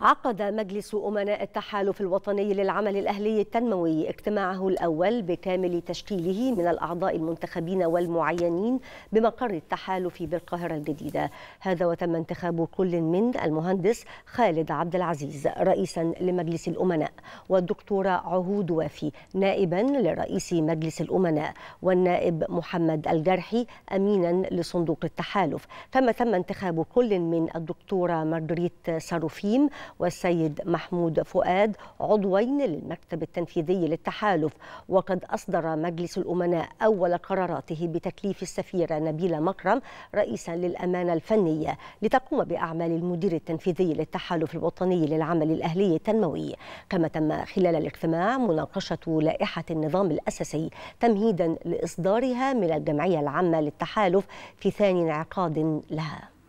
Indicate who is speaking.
Speaker 1: عقد مجلس أمناء التحالف الوطني للعمل الأهلي التنموي اجتماعه الأول بكامل تشكيله من الأعضاء المنتخبين والمعينين بمقر التحالف بالقاهرة الجديدة. هذا وتم انتخاب كل من المهندس خالد عبد العزيز رئيسا لمجلس الأمناء والدكتورة عهود وافي نائبا لرئيس مجلس الأمناء والنائب محمد الجرحي أمينا لصندوق التحالف. كما تم انتخاب كل من الدكتورة مارجريت ساروفيم والسيد محمود فؤاد عضوين للمكتب التنفيذي للتحالف. وقد أصدر مجلس الأمناء أول قراراته بتكليف السفيرة نبيلة مكرم رئيسا للأمانة الفنية لتقوم بأعمال المدير التنفيذي للتحالف الوطني للعمل الأهلي التنموي. كما تم خلال الاجتماع مناقشة لائحة النظام الأساسي تمهيدا لإصدارها من الجمعية العامة للتحالف في ثاني انعقاد لها.